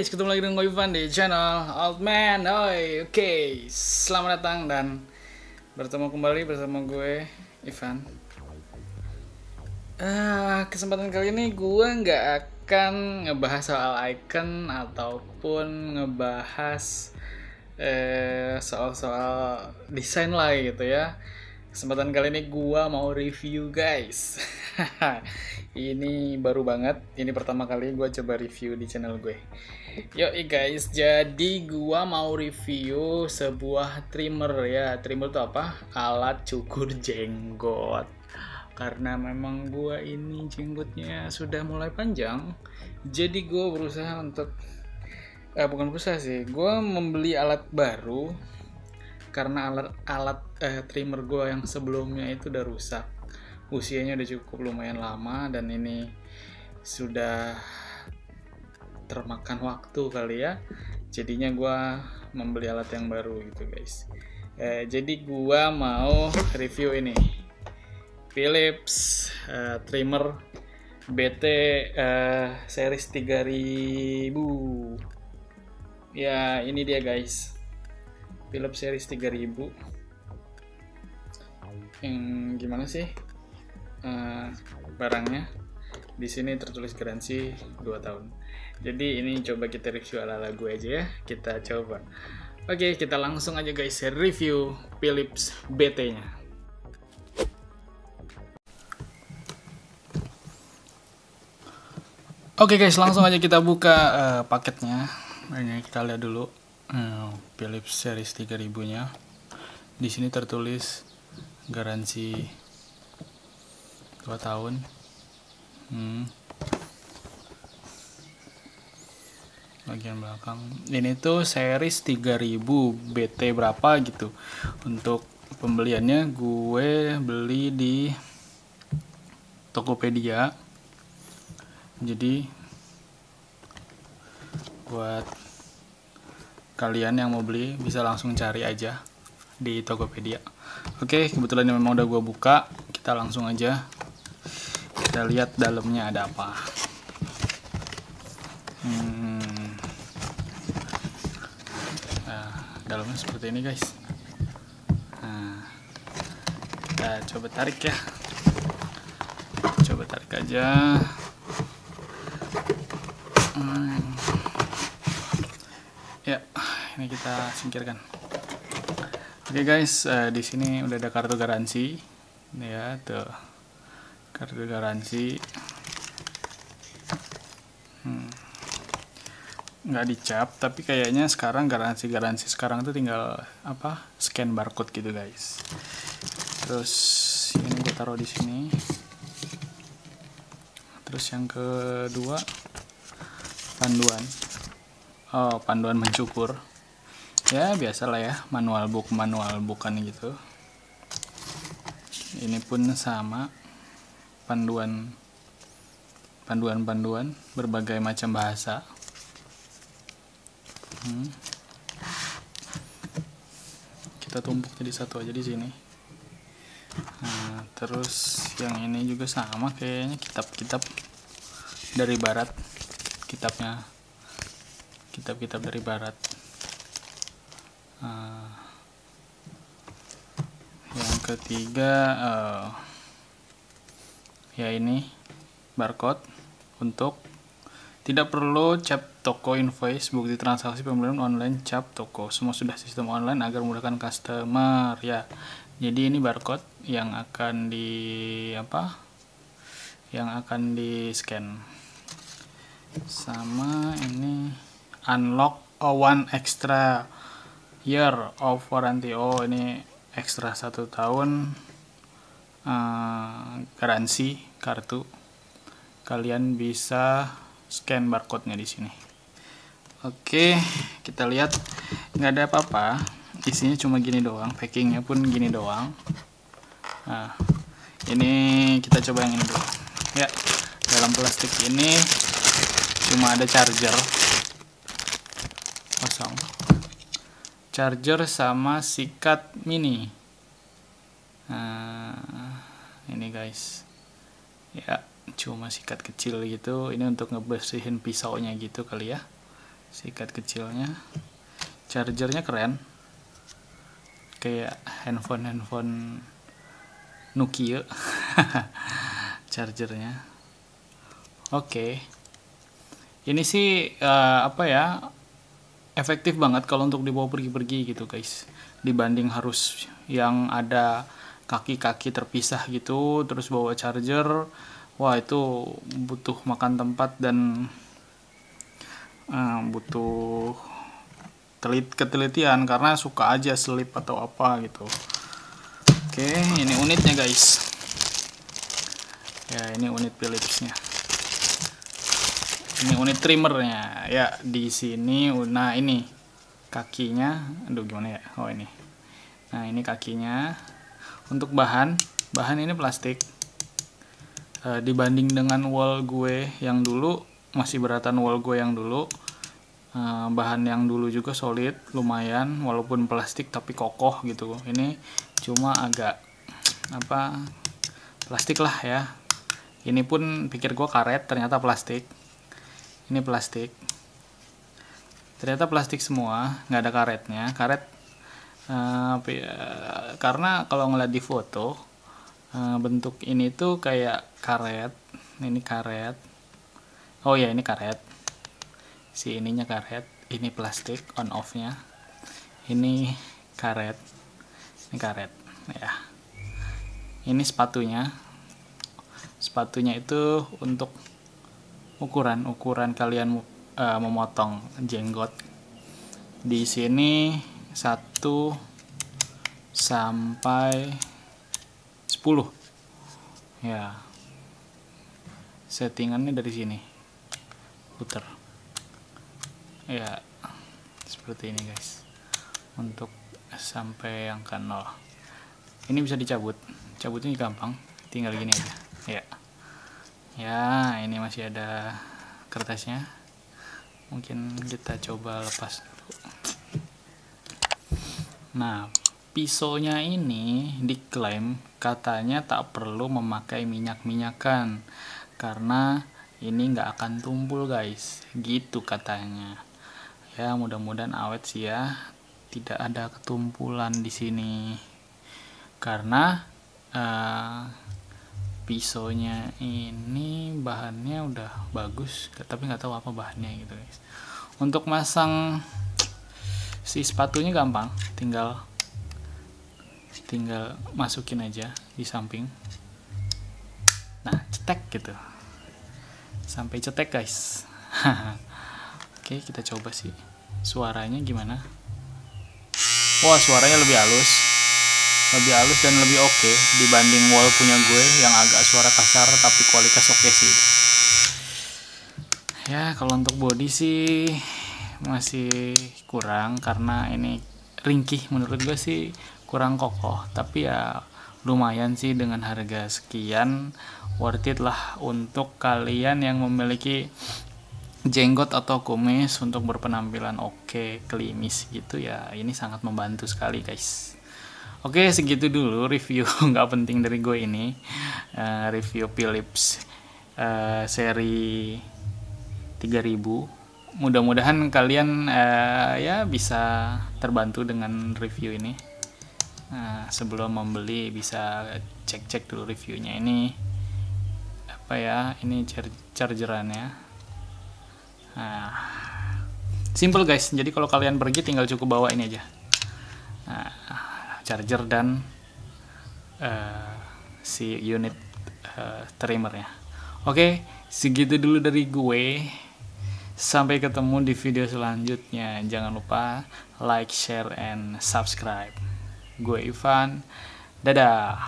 Guys, ketemu lagi dengan gue Ivan di channel Old Man. Oi, oke Selamat datang dan bertemu kembali bersama gue, Ivan. Ah, Kesempatan kali ini gue nggak akan ngebahas soal icon Ataupun ngebahas eh, soal-soal desain lah gitu ya Kesempatan kali ini gue mau review guys. Ini baru banget. Ini pertama kali gue coba review di channel gue. Yo guys. Jadi gue mau review sebuah trimmer ya. Trimmer itu apa? Alat cukur jenggot. Karena memang gue ini jenggotnya sudah mulai panjang jadi gue berusaha untuk eh, bukan berusaha sih. Gue membeli alat baru karena alat alat eh, trimmer gue yang sebelumnya itu udah rusak. Usianya udah cukup lumayan lama dan ini sudah termakan waktu kali ya. Jadinya gue membeli alat yang baru gitu guys. Eh, jadi gue mau review ini. Philips eh, trimmer BT eh, series 3000 ya ini dia guys Philips series 3000 yang gimana sih uh, barangnya? Di sini tertulis garansi 2 tahun. Jadi ini coba kita review ala gue aja ya. Kita coba. Oke kita langsung aja guys review Philips BT nya Oke guys, langsung aja kita buka uh, paketnya. Ini kita lihat dulu Philips series 3000-nya. Di sini tertulis garansi 2 tahun hmm. bagian belakang ini tuh series 3000 BT berapa gitu untuk pembeliannya gue beli di Tokopedia jadi buat kalian yang mau beli bisa langsung cari aja di Tokopedia. Oke kebetulan memang udah gue buka. Kita langsung aja kita lihat dalamnya ada apa. Hmm. nah, dalamnya seperti ini guys. Nah, kita coba tarik ya. Coba tarik aja. Hmm. ya ini kita singkirkan. Oke okay guys uh, di sini udah ada kartu garansi. Ya tuh. Kartu garansi. Hmm. dicap tapi kayaknya sekarang garansi garansi sekarang tuh tinggal apa scan barcode gitu guys. Terus ini gue taruh di sini. Terus yang kedua panduan. Oh panduan mencukur ya biasalah ya manual book manual bukan gitu ini pun sama panduan panduan-panduan berbagai macam bahasa. Hmm. Kita tumpuk jadi satu aja di sini. Nah, terus yang ini juga sama kayaknya kitab-kitab dari barat. Kitabnya kitab-kitab dari barat. Nah, yang ketiga uh, ya ini barcode untuk tidak perlu cap toko invoice bukti transaksi pembelian online cap toko. Semua sudah sistem online agar memudahkan customer ya. Jadi ini barcode yang akan di apa yang akan di scan. Sama ini unlock one extra year of warranty. Oh ini ekstra satu tahun uh, garansi kartu. Kalian bisa scan barcode-nya di sini. Oke kita lihat. Nggak ada apa-apa. Isinya cuma gini doang packingnya pun gini doang. Nah ini kita coba yang ini dulu. Ya dalam plastik ini cuma ada charger charger sama sikat mini. Nah ini guys. Ya cuma sikat kecil gitu. Ini untuk ngebersihin pisaunya gitu kali ya. Sikat kecilnya. Chargernya keren. Kayak handphone handphone Nokia. Chargernya. Oke. Okay. ini sih uh, apa ya efektif banget kalau untuk dibawa pergi-pergi gitu guys. Dibanding harus yang ada kaki-kaki terpisah gitu terus bawa charger wah itu butuh makan tempat dan uh, butuh telit ketelitian karena suka aja selip atau apa gitu. Oke ini unitnya guys. Ya ini unit Philipsnya ini unit trimmernya. Ya di sini nah ini kakinya aduh gimana ya? Oh ini. Nah ini kakinya. Untuk bahan bahan ini plastik. E, dibanding dengan wall gue yang dulu masih beratan wall gue yang dulu e, bahan yang dulu juga solid lumayan walaupun plastik tapi kokoh gitu. Ini cuma agak apa plastik lah ya. Ini pun pikir gue karet ternyata plastik ini plastik. Ternyata plastik semua nggak ada karetnya. Karet uh, karena kalau ngeliat di foto uh, bentuk ini tuh kayak karet ini karet. Oh ya ini karet. Si ininya karet ini plastik on off nya ini karet ini karet ya. Ini sepatunya. Sepatunya itu untuk ukuran ukuran kalian uh, memotong jenggot. Di sini 1 sampai 10 ya. Settingannya dari sini. Puter. Ya seperti ini guys. Untuk sampai yang ke 0 ini bisa dicabut. Cabutnya gampang. Tinggal gini aja. Ya ya ini masih ada kertasnya. Mungkin kita coba lepas dulu. Nah pisaunya ini diklaim katanya tak perlu memakai minyak-minyakan karena ini nggak akan tumpul guys. Gitu katanya. Ya mudah-mudahan awet sih ya. Tidak ada ketumpulan di sini. Karena uh, pisaunya ini bahannya udah bagus tapi nggak tahu apa bahannya gitu guys. Untuk masang si sepatunya gampang tinggal tinggal masukin aja di samping. Nah cetek gitu. Sampai cetek guys. Oke kita coba sih. Suaranya gimana? Wah suaranya lebih halus lebih halus dan lebih oke okay dibanding wall punya gue yang agak suara kasar tapi kualitas oke okay sih. Ya kalau untuk body sih masih kurang karena ini ringkih menurut gue sih kurang kokoh. Tapi ya lumayan sih dengan harga sekian worth it lah untuk kalian yang memiliki jenggot atau kumis untuk berpenampilan oke okay, klimis gitu ya ini sangat membantu sekali guys Oke segitu dulu review nggak penting dari gue ini. Uh, review Philips uh, seri 3000 mudah-mudahan kalian uh, ya bisa terbantu dengan review ini. Uh, sebelum membeli bisa cek-cek dulu reviewnya. Ini apa ya? Ini char chargerannya. Nah, simple guys. Jadi kalau kalian pergi tinggal cukup bawa ini aja charger dan uh, si unit uh, trimmernya oke segitu dulu dari gue. Sampai ketemu di video selanjutnya. Jangan lupa like share and subscribe. Gue Ivan. Dadah